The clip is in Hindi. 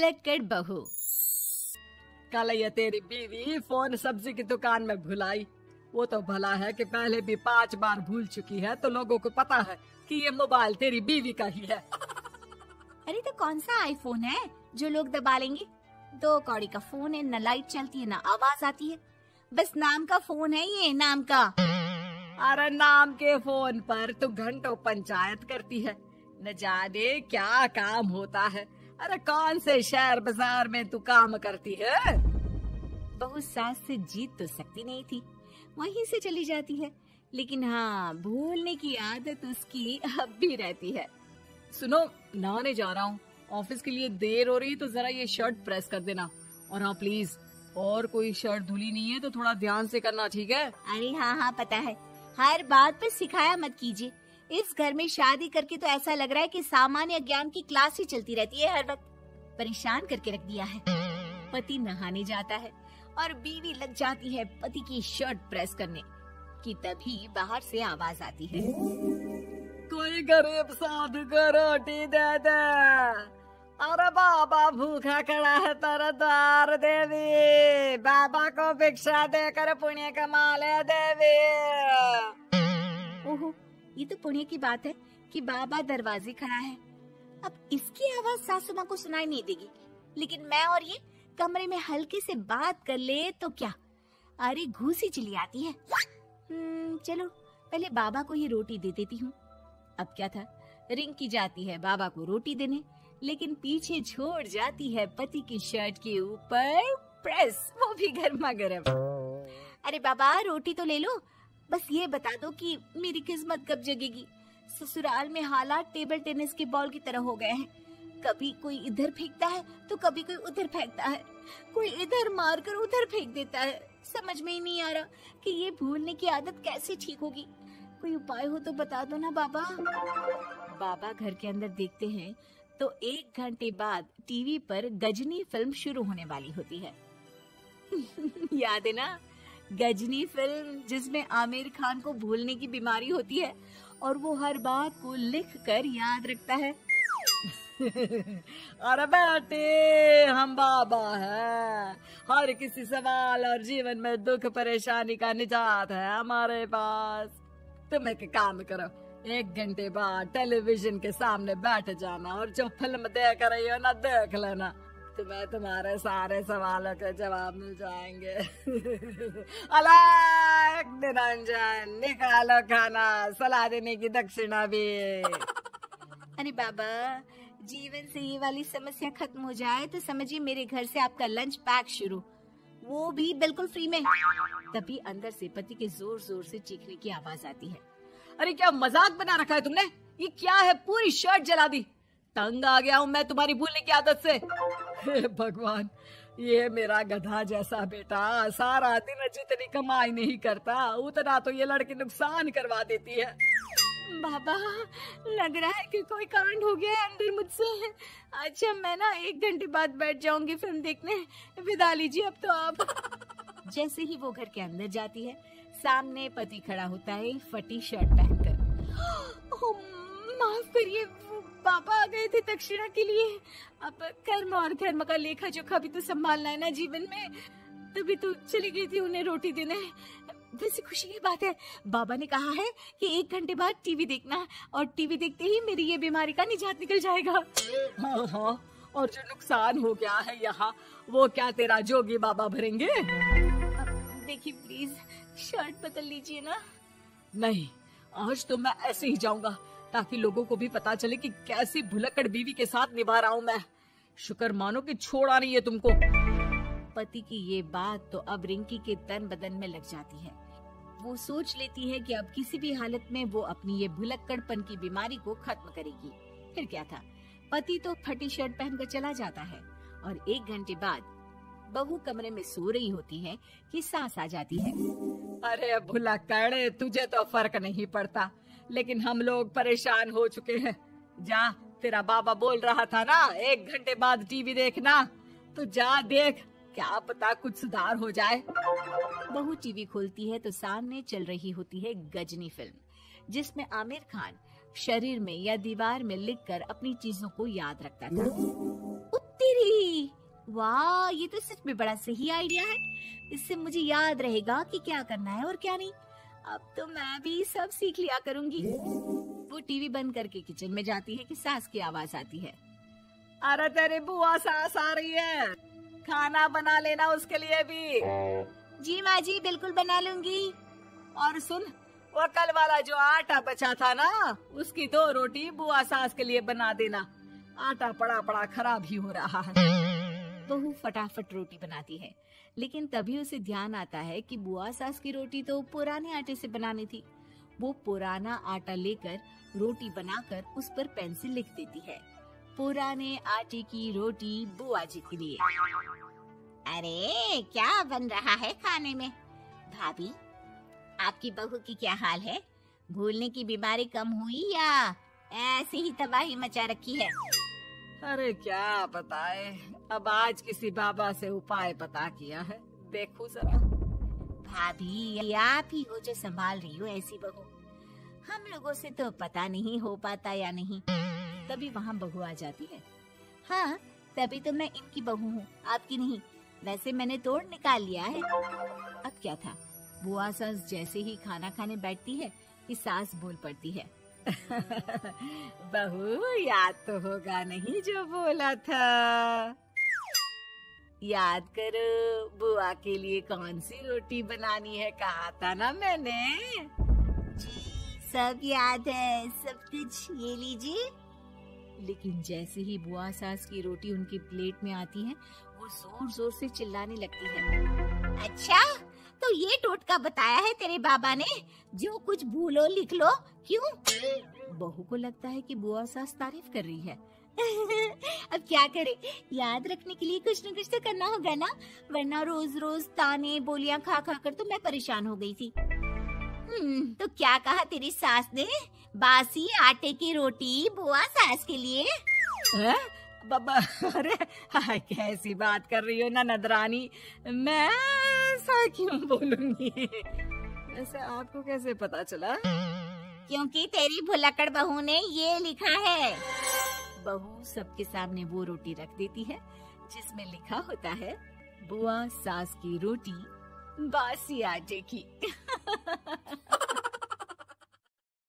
लक्कड़ बहू। कल ये तेरी बीवी फ़ोन सब्ज़ी की दुकान में भुलाई। वो तो भला है कि पहले भी पाँच बार भूल चुकी है तो लोगों को पता है कि ये मोबाइल तेरी बीवी का ही है। अरे तो कौन सा आईफोन है जो लोग दबा लेंगे? दो कौड़ी का फ़ोन है न लाइट चलती है न आवाज़ आती है। बस नाम का फ़ोन है ये नाम का। अरे नाम के फ़ोन पर तू घंटों पंचायत करती है। न जाने क्या काम होता है। अरे कौन से शहर बाज़ार में तू काम करती है? बहू सास से जीत तो सकती नहीं थी। वहीं से चली जाती है। लेकिन हाँ भूलने की आदत उसकी अब भी रहती है। सुनो नहाने जा रहा हूँ। ऑफ़िस के लिए देर हो रही है तो जरा ये शर्ट प्रेस कर देना। और हाँ प्लीज़ और कोई शर्ट धुली नहीं है तो थोड़ा ध्यान से करना ठीक है? अरे हाँ हाँ पता है। हर बात पर सिखाया मत कीजिए। इस घर में शादी करके तो ऐसा लग रहा है कि सामान्य ज्ञान की क्लास ही चलती रहती है हर वक्त। परेशान करके रख दिया है। पति नहाने जाता है और बीवी लग जाती है पति की शर्ट प्रेस करने, कि तभी बाहर से आवाज़ आती है। कोई गरीब साधु को रोटी दे दे। अरे बाबा, भूखा खड़ा है तेरे द्वार देवी। बाबा को भिक्षा देकर पुण्य कमा ले देवी। ये तो पुण्य की बात है कि बाबा दरवाजे खड़ा है। अब इसकी आवाज़ सासू माँ को सुनाई नहीं देगी। लेकिन मैं और ये कमरे में हल्के से बात कर ले तो क्या? अरे घूसी चली आती है। हम्म, चलो पहले बाबा को ये रोटी दे देती हूँ। अब क्या था? रिंग की जाती है बाबा को रोटी देने लेकिन पीछे छोड़ जाती है पति की शर्ट के ऊपर प्रेस। वो भी गर्मा गर्म। अरे बाबा रोटी तो ले लो। बस ये बता दो कि मेरी किस्मत कब जगेगी? ससुराल में हालात टेबल टेनिस के बॉल की तरह हो गए हैं। कभी कोई इधर फेंकता है तो कभी कोई उधर फेंकता है। कोई इधर मारकर उधर फेंक देता है। समझ में ही नहीं आ रहा कि ये भूलने की आदत कैसे ठीक होगी। कोई उपाय हो तो बता दो ना, बाबा। बाबा घर के अंदर देखते हैं तो एक घंटे बाद टीवी पर गजनी फ़िल्म शुरू होने वाली होती है। याद है ना? गजनी फ़िल्म, जिसमें आमिर खान को भूलने की बीमारी होती है, और वो हर बात को लिख कर याद रखता है। अरे बेटे, हम बाबा है। हर किसी सवाल और जीवन में दुख, परेशानी का निजात है हमारे पास। तुम एक काम करो, एक घंटे बाद टेलीविज़न के सामने बैठ जाना और जो फ़िल्म देख रही हो ना, देख लेना। तुम्हें तुम्हारे सारे सवालों के जवाब मिल जाएँगे। अलग निरंजन, निकालो खाना सलाह देने की दक्षिणा भी। अरे बाबा, जीवन से ये वाली समस्या खत्म हो जाए तो समझिए मेरे घर से आपका लंच पैक शुरू। वो भी बिल्कुल फ्री में। तभी अंदर से पति के ज़ोर ज़ोर से चीखने की आवाज़ आती है। अरे क्या मज़ाक बना रखा है तुमने? ये क्या है? पूरी शर्ट जला दी। तंग आ गया हूँ मैं तुम्हारी भूलने की आदत से। हे भगवान ये मेरा गधा जैसा बेटा सारा दिन जितनी कमाई नहीं करता उतना तो ये लड़की नुकसान करवा देती है। बाबा लग रहा है कि कोई कांड हो गया है अंदर मुझसे। अच्छा मैं ना एक घंटे बाद बैठ जाऊँगी फ़िल्म देखने विदा लीजिए अब तो आप। जैसे ही वो घर के अंदर जाती है सामने पति खड़ा होता है फटी शर्ट पहनकर। माफ़ करिए पापा आ गए थे दक्षिणा के लिए। अब कर्म और धर्म का लेखा जोखा भी तो संभालना है ना जीवन में। तभी तो चली गई थी उन्हें रोटी देने। वैसे खुशी की बात है बाबा ने कहा है कि एक घंटे बाद टीवी देखना और टीवी देखते ही मेरी ये बीमारी का निजात निकल जाएगा। हाँ हाँ और जो नुकसान हो गया है यहाँ वो क्या तेरा जोगी बाबा भरेंगे? देखिए प्लीज़ शर्ट बदल लीजिए ना। नहीं आज तो मैं ऐसे ही जाऊँगा। ताकि लोगों को भी पता चले कि कैसी भुलक्कड़ बीवी के साथ निभा रहा हूँ मैं। शुक्र मानो कि छोड़ा नहीं है तुमको। पति की ये बात तो अब रिंकी के तन बदन में लग जाती है। वो सोच लेती है कि अब किसी भी हालत में वो अपनी ये भुलक्कड़पन की बीमारी को खत्म करेगी। फिर क्या था? पति तो फटी शर्ट पहनकर चला जाता है और एक घंटे बाद बहू कमरे में सो रही होती है कि सांस आ जाती है। अरे भुलक्कड़ तुझे तो फ़र्क नहीं पड़ता। लेकिन हम लोग परेशान हो चुके हैं। जा, तेरा बाबा बोल रहा था ना, एक घंटे बाद टीवी देखना। तो जा देख, क्या पता कुछ सुधार हो जाए। बहू टीवी खोलती है तो सामने चल रही होती है गजनी फ़िल्म, जिसमें आमिर खान शरीर में या दीवार में लिखकर अपनी चीज़ों को याद रखता था। तेरी वाह, ये तो सच में बड़ा सही आइडिया है। इससे मुझे याद रहेगा कि क्या करना है और क्या नहीं। अब तो मैं भी सब सीख लिया करूँगी। वो टीवी बंद करके किचन में जाती है कि सास की आवाज़ आती है। अरे तेरी बुआ सास आ रही है। खाना बना लेना उसके लिए भी। जी माँ जी, बिल्कुल बना लूँगी। और सुन, वो कल वाला जो आटा बचा था ना, उसकी दो रोटी बुआ सास के लिए बना देना। आटा पड़ा पड़ा खराब ही हो रहा है। बहू फटाफट रोटी बनाती है। लेकिन तभी उसे ध्यान आता है कि बुआ सास की रोटी तो पुराने आटे से बनानी थी। वो पुराना आटा लेकर रोटी बनाकर उस पर पेंसिल लिख देती है। पुराने आटे की रोटी बुआ जी के लिए। अरे, क्या बन रहा है खाने में? भाभी, आपकी बहू की क्या हाल है? भूलने की बीमारी कम हुई या ऐसी ही तबाही मचा रखी है? अरे क्या बताए, अब आज किसी बाबा से उपाय पता किया है। देखो जरा। भाभी, आप ही हो जो संभाल रही हो ऐसी बहू। हम लोगों से तो पता नहीं हो पाता या नहीं। तभी वहाँ बहू आ जाती है। हाँ तभी तो मैं इनकी बहू हूँ, आपकी नहीं। वैसे मैंने तोड़ निकाल लिया है। अब क्या था? बुआ सास जैसे ही खाना खाने बैठती है, कि सास बोल पड़ती है। बहू, याद तो होगा नहीं जो बोला था। याद करो, बुआ के लिए कौन सी रोटी बनानी है, कहा था ना मैंने? जी, सब याद है, सब कुछ, ये लीजिए। लेकिन जैसे ही बुआ सास की रोटी उनकी प्लेट में आती है, वो ज़ोर ज़ोर से चिल्लाने लगती है। अच्छा तो ये टोटका बताया है तेरे बाबा ने जो कुछ भूलो लिख लो क्यों? बहू को लगता है कि बुआ सास तारीफ़ कर रही है। अब क्या करे? याद रखने के लिए कुछ न कुछ तो करना होगा ना? वरना रोज रोज ताने बोलियाँ खा खा कर तो मैं परेशान हो गई थी। हम्म, तो क्या कहा तेरी सास ने? बासी आटे की रोटी बुआ सास के लिए? है? बाबा अरे कैसी बात कर रही हो ना नदरानी मैं ऐसा क्यों बोलूँगी? वैसे आपको कैसे पता चला? क्योंकि तेरी भुलक्कड़ बहू ने ये लिखा है। बहू सबके सामने वो रोटी रख देती है जिसमें लिखा होता है बुआ सास की रोटी बासी आटे की।